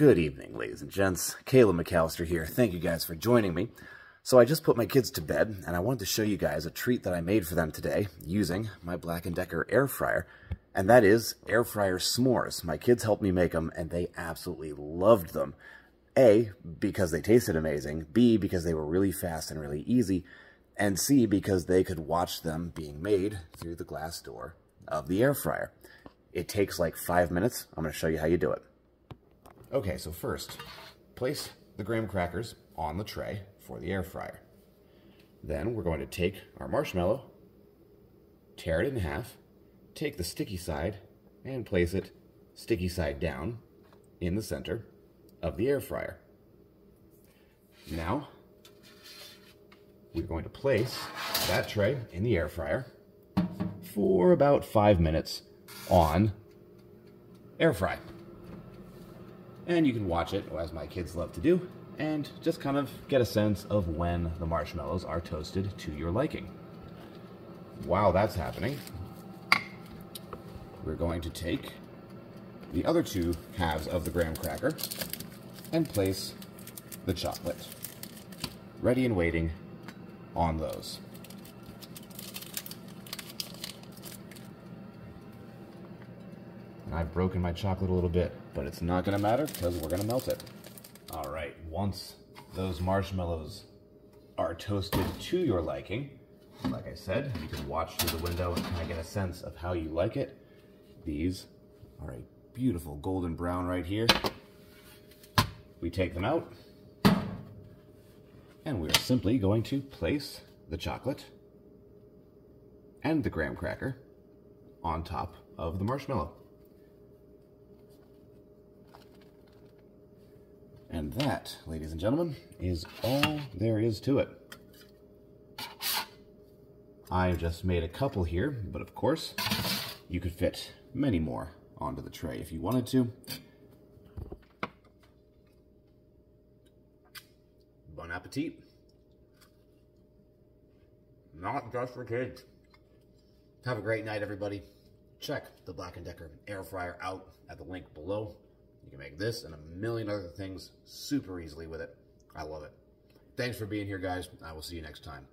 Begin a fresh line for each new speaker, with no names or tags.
Good evening, ladies and gents. Caleb McAllister here. Thank you guys for joining me. So I just put my kids to bed, and I wanted to show you guys a treat that I made for them today using my Black & Decker air fryer, and that is air fryer s'mores. My kids helped me make them, and they absolutely loved them. A, because they tasted amazing, B, because they were really fast and really easy, and C, because they could watch them being made through the glass door of the air fryer. It takes like five minutes. I'm going to show you how you do it. Okay, so first, place the graham crackers on the tray for the air fryer. Then we're going to take our marshmallow, tear it in half, take the sticky side, and place it sticky side down in the center of the air fryer. Now, we're going to place that tray in the air fryer for about five minutes on air fry and you can watch it, as my kids love to do, and just kind of get a sense of when the marshmallows are toasted to your liking. While that's happening, we're going to take the other two halves of the graham cracker and place the chocolate ready and waiting on those. I've broken my chocolate a little bit, but it's not going to matter because we're going to melt it. All right, once those marshmallows are toasted to your liking, like I said, you can watch through the window and kind of get a sense of how you like it. These are a beautiful golden brown right here. We take them out, and we are simply going to place the chocolate and the graham cracker on top of the marshmallow. And that, ladies and gentlemen, is all there is to it. I've just made a couple here, but of course, you could fit many more onto the tray if you wanted to. Bon appetit. Not just for kids. Have a great night, everybody. Check the Black & Decker air fryer out at the link below. You can make this and a million other things super easily with it. I love it. Thanks for being here, guys. I will see you next time.